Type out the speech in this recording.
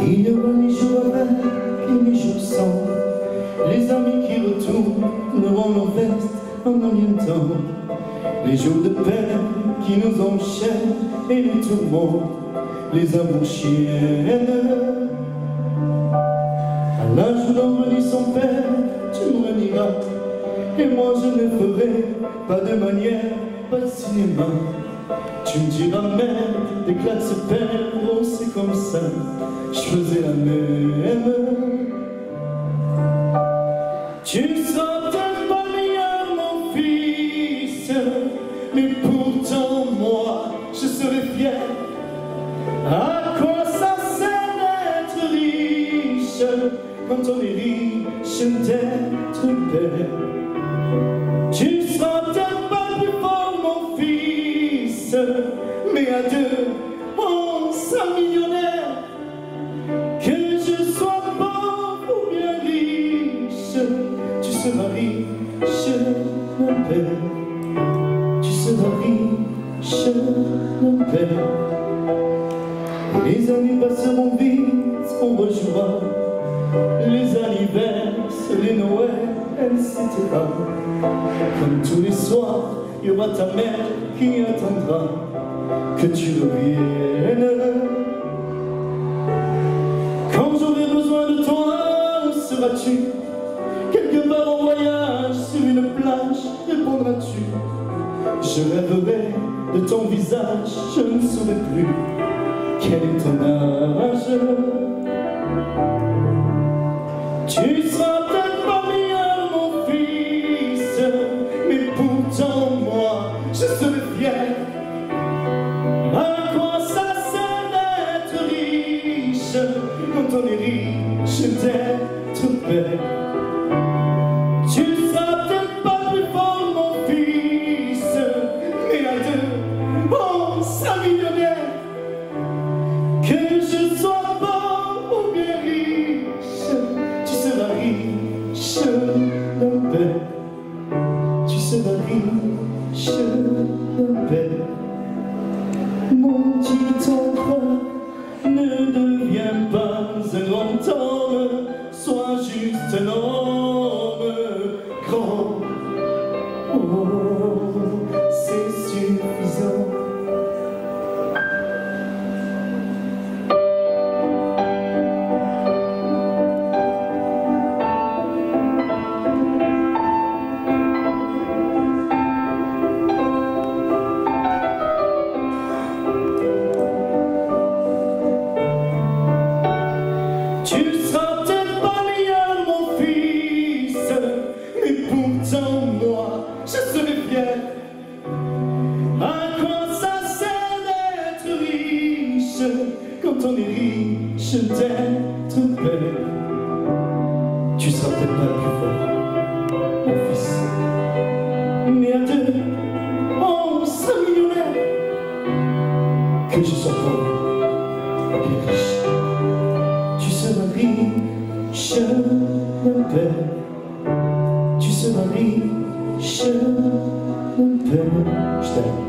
Il y aura les jours avec et les jours sans. Les amis qui retournent retourneront leur veste en orientant. Les jours de peine qui nous enchaînent et les tourments, les amours chiennes. À l'âge d'en relis son père, tu me renieras, Et moi je ne ferai pas de manière, pas de cinéma. Tu me diras même, des claques se perdent comme ça, je faisais la même. Tu Tu seras riche mon père. Les années passeront vite, on rejouera les anniversaires, les Noëls, etc. Comme tous les soirs, il y aura ta mère qui attendra que tu reviennes. Quand j'aurai besoin de toi, où seras-tu? Répondras-tu Je rêverai de ton visage, je ne saurais plus quel est ton âge. Tu seras peut-être pas meilleur mon fils Mais pourtant moi je serai fier. À quoi ça sert d'être riche. Quand on est riche d'être père ne deviens pas un grand sois juste un homme quand on est riche d'être père Tu seras peut-être pas plus fort, mon fils, mais à deux, on sera millionnaire. Que je sois pauvre bien riche. Tu seras riche, mon père. Tu seras riche, mon père. Je t'aime.